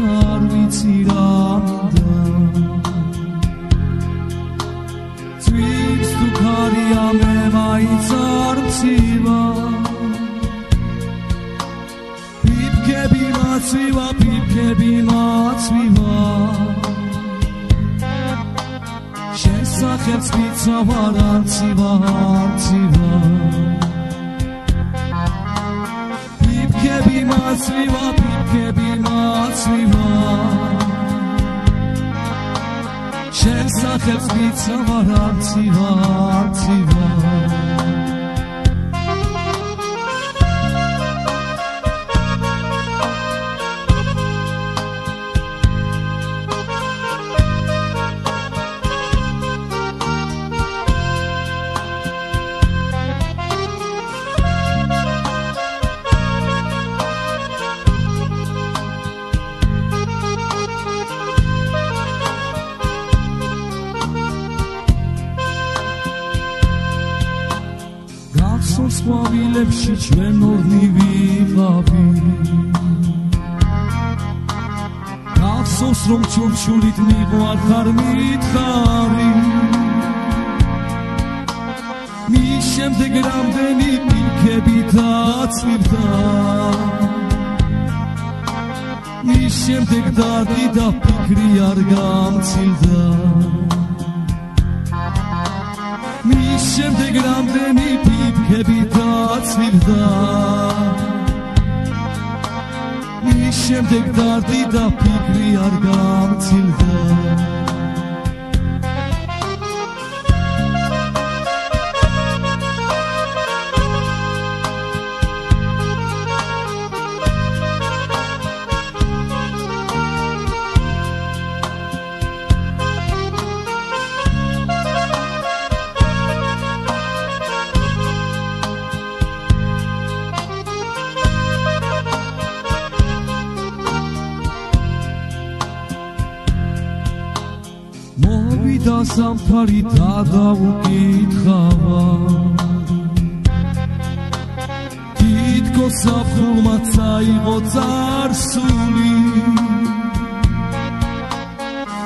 არ ვიცი რა მინდა ძვის თუ ქარია მე მაინც არ მცივა პიპკები მაცვივა პიპკები მაცვივა შესახებს მიცავარ არცივა არცივა პიპკები მაცვივა პიპკები მაცვივა შესახებს მიცავარ არცივა არცივა გახსოვს ყვავილებში ჩვენ ორნი ვიყავი გახსოვს რომ ჩურჩულით მიყვარხარ მითხარი მის შემდეგ რამდენი პიკები დაწვირდა მის შემდეგ დადი და ფიქრი არ გამცილდა შემდეგ რამდენი ფიფქები დაწვირდა მის შემდეგ დარდი და ფიქრი არ გამცილდა მოვიდა სამთარი დადაუკითხავა. თითქოს საფრულმა წაიღო წარსული.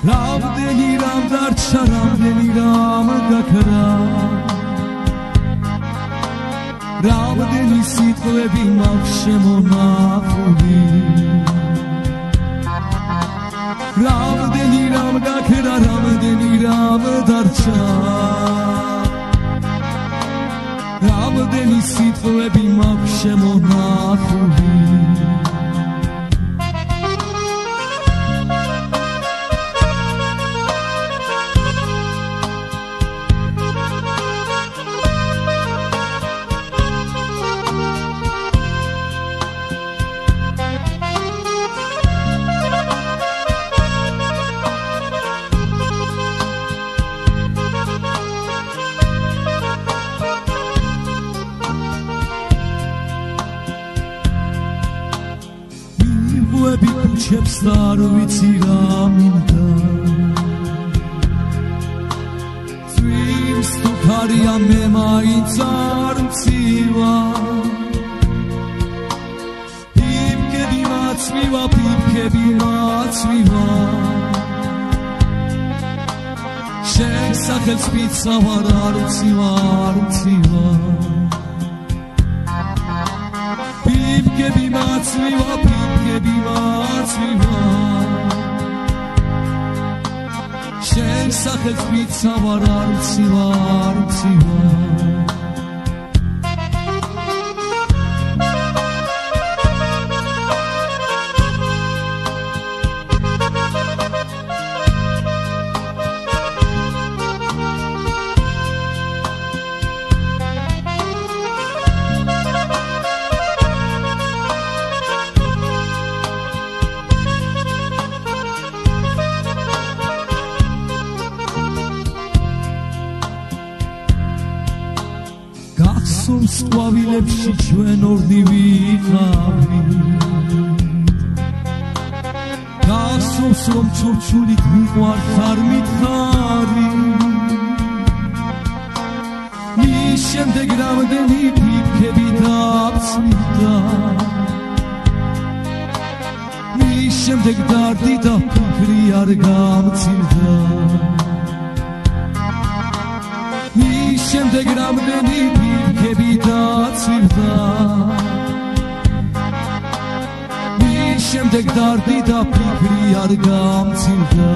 რამდენი რამ დარჩა რამდენი რამ გაქრა. რამდენი სიტყვები მაქვს შემონახული siamo და არ ვიცი რა მინდა. ძვირს თუ ქარია მე მაინც არ მცივა პიპკები მაცვივა პიპკები მაცვივა შესახელს მიცავარ არ მცივა არ მცივა პიპკები მაცვივა პიპკები მაცვივა შენ სახელს მიცავარ არ მცივა არ გახსოვს ყვავილებში ჩვენ ორნი ვიყავი გახსოვს რომ ჩურჩულით მიყვარხარ მითხარი მის შემდეგ რამდენი ფიქრები დაფცვიდა. მის შემდეგ დარდი და ფიქრი არ გამცილდა. მის შემდეგ რამდენი დაცილდა მის შემდეგ დარდი და ფიქრი არ გამცილდა